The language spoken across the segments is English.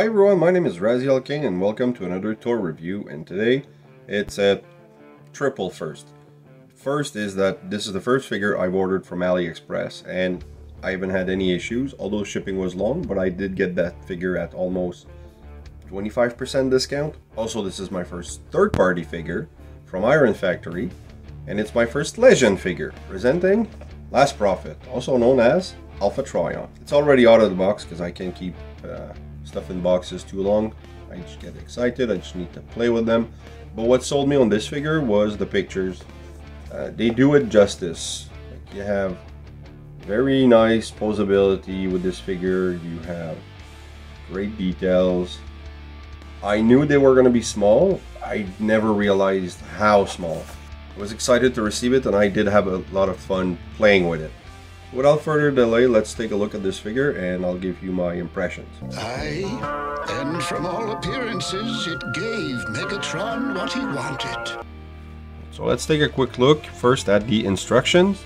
Hi everyone, my name is Razyel Kayne and welcome to another tour review and today it's a triple first. First is that this is the first figure I've ordered from AliExpress and I haven't had any issues although shipping was long but I did get that figure at almost 25% discount. Also this is my first third party figure from Iron Factory and it's my first Legend figure presenting Last Prophet also known as Alpha Trion. It's already out of the box because I can't keep uh, stuff in boxes too long. I just get excited, I just need to play with them. But what sold me on this figure was the pictures. Uh, they do it justice. Like you have very nice posability with this figure. You have great details. I knew they were going to be small. I never realized how small. I was excited to receive it and I did have a lot of fun playing with it. Without further delay, let's take a look at this figure and I'll give you my impressions. Aye, and from all appearances, it gave Megatron what he wanted. So let's take a quick look first at the instructions.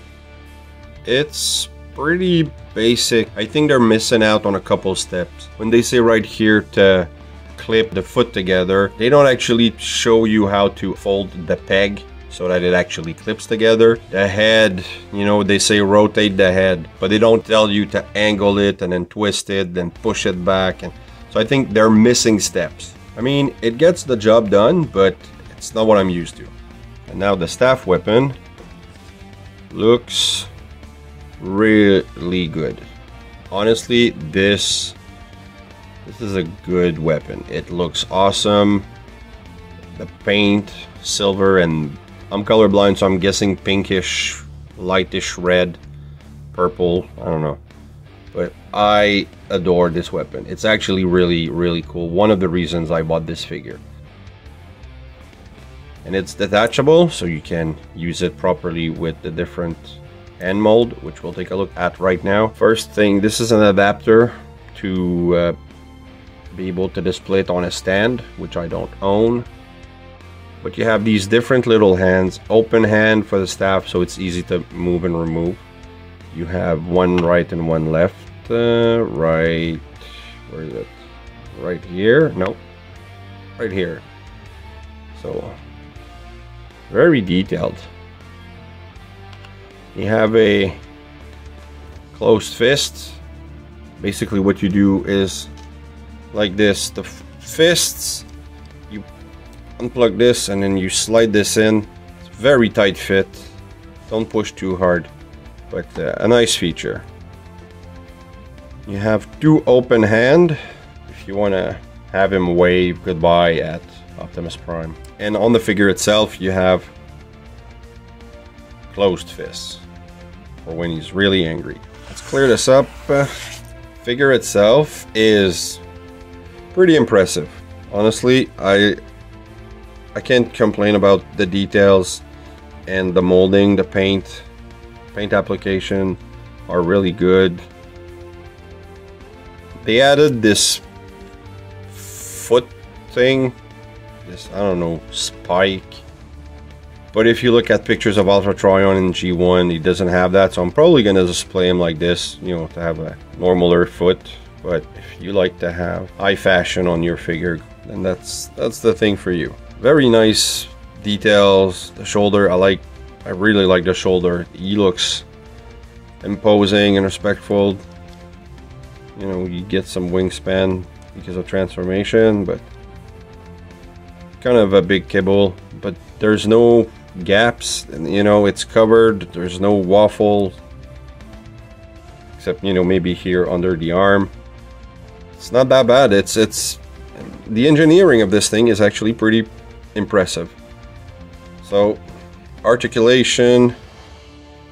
It's pretty basic. I think they're missing out on a couple steps. When they say right here to clip the foot together, they don't actually show you how to fold the peg so that it actually clips together. The head, you know, they say rotate the head, but they don't tell you to angle it and then twist it, then push it back. And so I think they're missing steps. I mean, it gets the job done, but it's not what I'm used to. And now the staff weapon looks really good. Honestly, this this is a good weapon. It looks awesome. The paint, silver and I'm colorblind, so I'm guessing pinkish, lightish red, purple. I don't know. But I adore this weapon. It's actually really, really cool. One of the reasons I bought this figure. And it's detachable, so you can use it properly with the different end mold, which we'll take a look at right now. First thing, this is an adapter to uh, be able to display it on a stand, which I don't own. But you have these different little hands, open hand for the staff so it's easy to move and remove. You have one right and one left. Uh, right, where is it? Right here? No, right here. So, very detailed. You have a closed fist. Basically what you do is like this. The fists unplug this and then you slide this in. It's very tight fit. Don't push too hard, but uh, a nice feature. You have two open hand if you want to have him wave goodbye at Optimus Prime. And on the figure itself, you have closed fists for when he's really angry. Let's clear this up. Uh, figure itself is pretty impressive. Honestly, I I can't complain about the details and the molding, the paint, paint application are really good. They added this foot thing, this, I don't know, spike. But if you look at pictures of Alpha Trion in G1, he doesn't have that, so I'm probably going to display him like this, you know, to have a normaler foot. But if you like to have high fashion on your figure, then that's that's the thing for you very nice details. The shoulder, I like, I really like the shoulder. He looks imposing and respectful. You know, you get some wingspan because of transformation, but kind of a big kibble. But there's no gaps, you know, it's covered. There's no waffle, except you know maybe here under the arm. It's not that bad. It's it's the engineering of this thing is actually pretty impressive. So, articulation,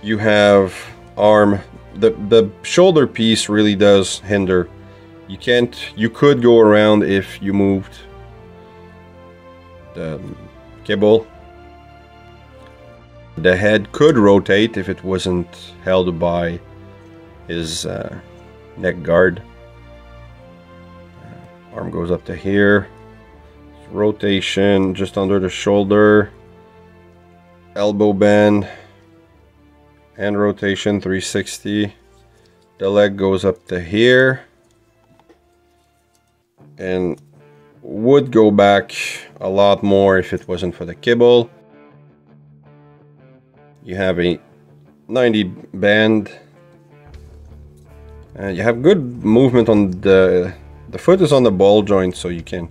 you have arm. The, the shoulder piece really does hinder. You can't, you could go around if you moved the kibble. The head could rotate if it wasn't held by his uh, neck guard. Uh, arm goes up to here rotation just under the shoulder, elbow bend, and rotation 360. The leg goes up to here. and would go back a lot more if it wasn't for the kibble. You have a 90 band. And you have good movement on the the foot is on the ball joint so you can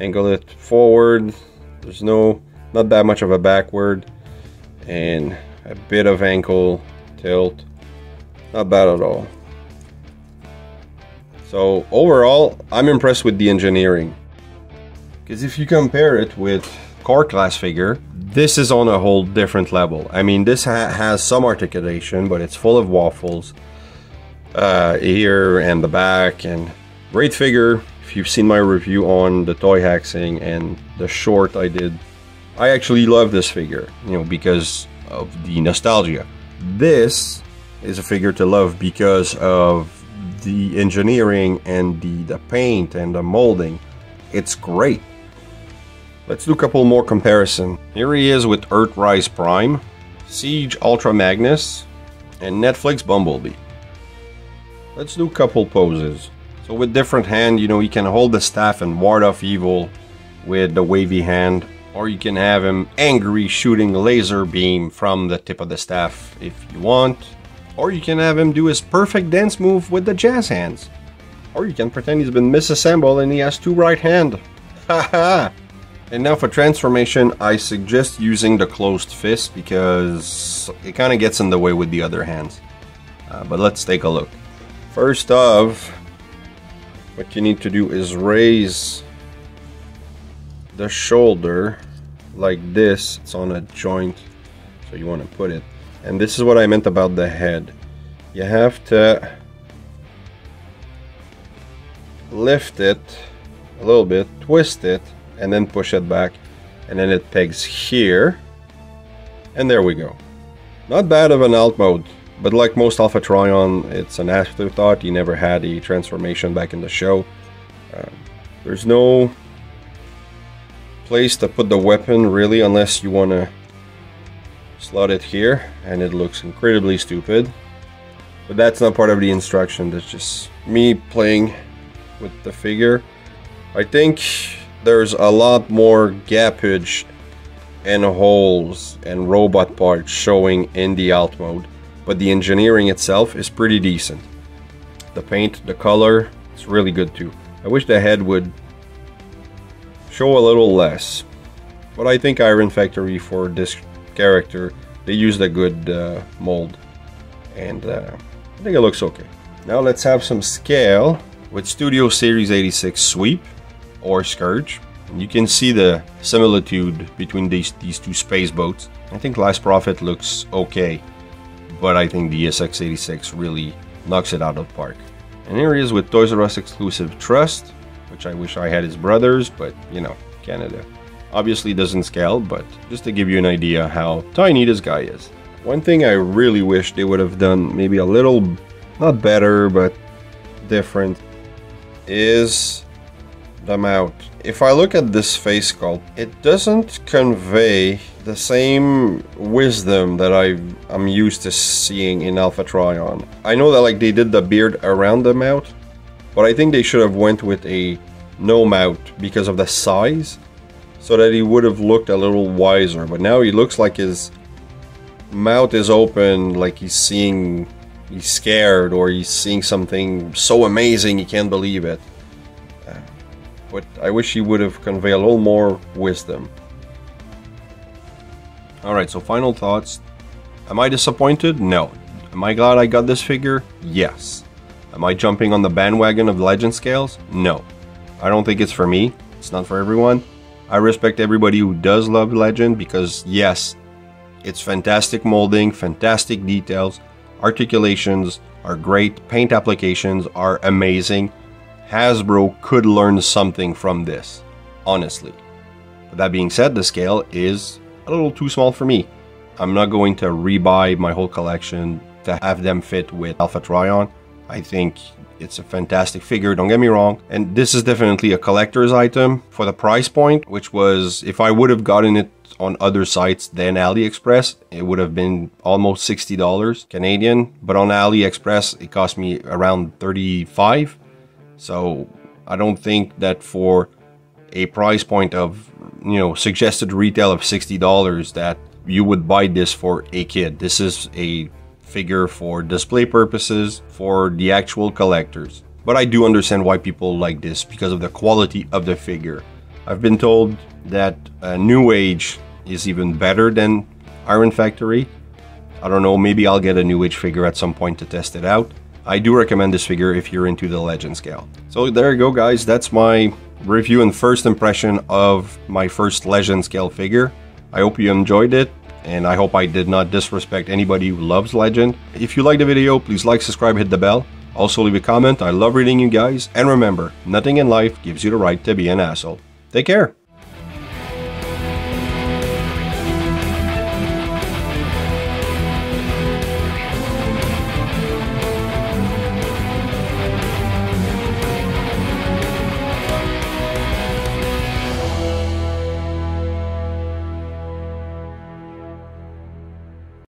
angle it forward. There's no not that much of a backward and a bit of ankle tilt. Not bad at all. So overall, I'm impressed with the engineering. Because if you compare it with core class figure, this is on a whole different level. I mean, this ha has some articulation, but it's full of waffles uh, here and the back, and great figure. If you've seen my review on the toy haxing and the short I did, I actually love this figure, you know, because of the nostalgia. This is a figure to love because of the engineering and the, the paint and the molding. It's great. Let's do a couple more comparison. Here he is with Earthrise Prime, Siege Ultra Magnus, and Netflix Bumblebee. Let's do a couple poses. So with different hand, you know, you can hold the staff and ward off evil with the wavy hand, or you can have him angry shooting laser beam from the tip of the staff if you want, or you can have him do his perfect dance move with the jazz hands. Or you can pretend he's been misassembled and he has two right hand. And now for transformation, I suggest using the closed fist because it kind of gets in the way with the other hands. Uh, but let's take a look. First off, what you need to do is raise the shoulder like this. It's on a joint, so you want to put it. And this is what I meant about the head. You have to lift it a little bit, twist it, and then push it back and then it pegs here and there we go not bad of an alt mode but like most Alpha Trion it's an afterthought. You never had a transformation back in the show. Uh, there's no place to put the weapon really unless you want to slot it here and it looks incredibly stupid. But that's not part of the instruction. That's just me playing with the figure. I think there's a lot more gappage and holes and robot parts showing in the alt mode, but the engineering itself is pretty decent. The paint, the color, it's really good too. I wish the head would show a little less, but I think Iron Factory for this character, they used a good uh, mold, and uh, I think it looks okay. Now let's have some scale with Studio Series 86 Sweep or Scourge. You can see the similitude between these, these two space boats. I think Last Prophet looks okay, but I think the SS86 really knocks it out of the park. And here he is with Toys R Us exclusive Thrust, which I wish I had his brothers, but you know, Canada. Obviously doesn't scale, but just to give you an idea how tiny this guy is. One thing I really wish they would have done maybe a little, not better, but different, is the mouth. If I look at this face sculpt, it doesn't convey the same wisdom that I am used to seeing in Alpha Trion. I know that like they did the beard around the mouth, but I think they should have went with a no mouth because of the size, so that he would have looked a little wiser. But now he looks like his mouth is open, like he's seeing, he's scared, or he's seeing something so amazing he can't believe it uh, but I wish he would have conveyed a little more wisdom. Alright, so final thoughts. Am I disappointed? No. Am I glad I got this figure? Yes. Am I jumping on the bandwagon of legend scales? No. I don't think it's for me. It's not for everyone. I respect everybody who does love legend because yes, it's fantastic molding, fantastic details, articulations are great, paint applications are amazing. Hasbro could learn something from this, honestly. But that being said, the scale is a little too small for me. I'm not going to rebuy my whole collection to have them fit with Alpha Trion. I think it's a fantastic figure, don't get me wrong. And this is definitely a collector's item for the price point, which was, if I would have gotten it on other sites than AliExpress, it would have been almost $60 Canadian. But on AliExpress, it cost me around 35 so I don't think that for a price point of, you know, suggested retail of $60 that you would buy this for a kid. This is a figure for display purposes for the actual collectors. But I do understand why people like this because of the quality of the figure. I've been told that New Age is even better than Iron Factory. I don't know, maybe I'll get a New Age figure at some point to test it out. I do recommend this figure if you're into the Legend scale. So there you go guys, that's my review and first impression of my first Legend scale figure. I hope you enjoyed it and I hope I did not disrespect anybody who loves Legend. If you like the video, please like, subscribe, hit the bell. Also leave a comment, I love reading you guys. And remember, nothing in life gives you the right to be an asshole. Take care.